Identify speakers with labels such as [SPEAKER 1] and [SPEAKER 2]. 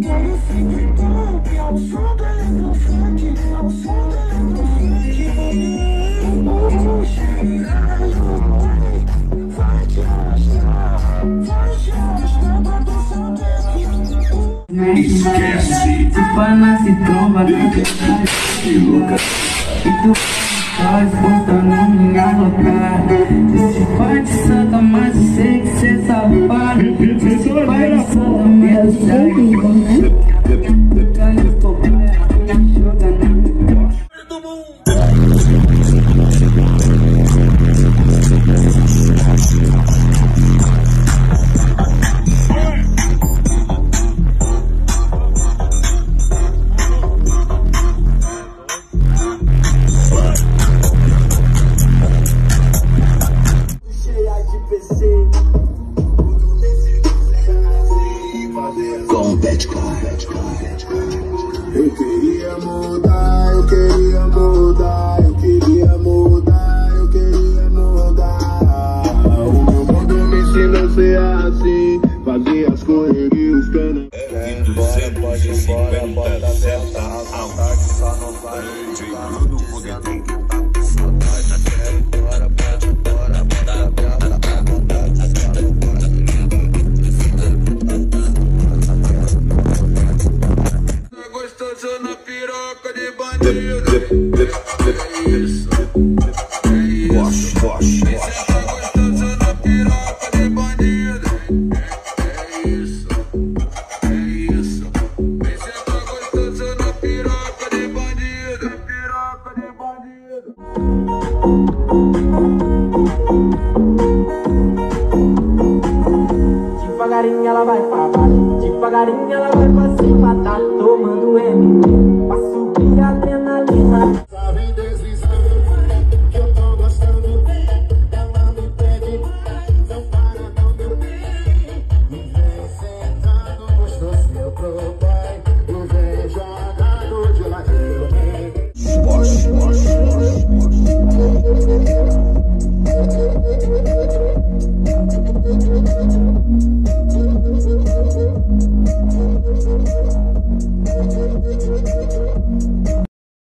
[SPEAKER 1] Esquece, que pop ao som ao som vai te arrastar, vai te arrastar. Esquece. Se tromba, não te. Que louca. E tu faz botando minha
[SPEAKER 2] louca. Esse
[SPEAKER 3] pode santo.
[SPEAKER 4] Eu queria mudar, eu queria mudar, eu queria mudar, eu queria mudar. O meu mundo me ensinou a ser assim, fazer as correrias, cana.
[SPEAKER 3] É, bora, pode, bora, bota seta, ataque, só não vai.
[SPEAKER 1] Devagarinho ela vai pra baixo, devagarinho ela vai pra cima, tá